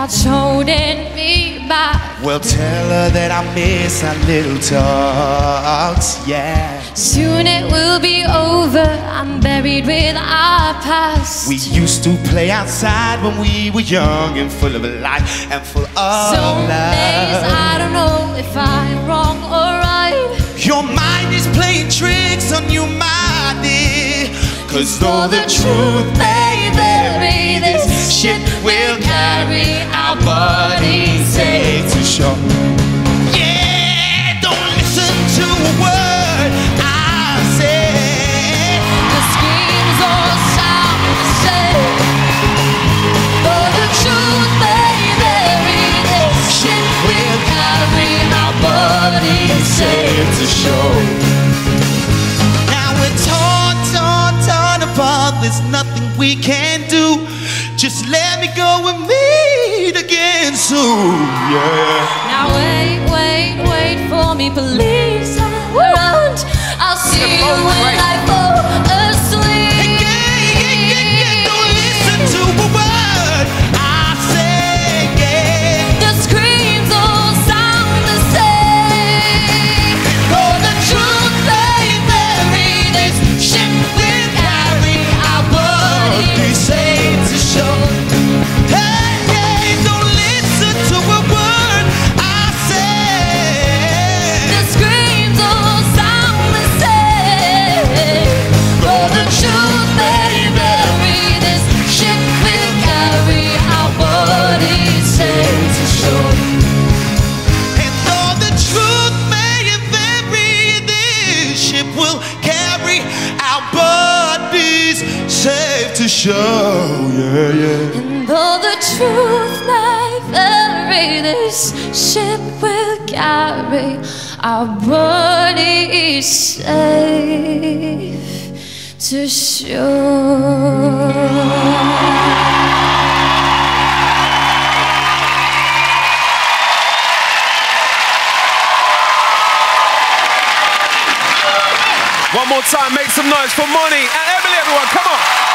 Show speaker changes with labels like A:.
A: that's holding me back.
B: Well, tell her that I miss our little talks, yeah.
A: Soon it will be over. I'm buried with our past.
B: We used to play outside when we were young and full of life and full of
A: Some days
B: love.
A: I don't know if I'm wrong or right.
B: Your mind is playing tricks on you, my dear. Cause though the truth may this ship will carry our bodies safe to shore. Yeah, don't listen to a word I say.
A: The screams all sound the same. The truth may vary, this ship will carry our bodies
B: safe to shore. Just let me go and meet again soon. Yeah.
A: Now wait, wait, wait for me, please. Around, I'll see you when
B: safe to shore. Yeah, yeah.
A: And though the truth may vary, this ship will carry our bodies safe to shore.
C: One more time, make some noise for Moni and uh, Emily, everyone. Come on.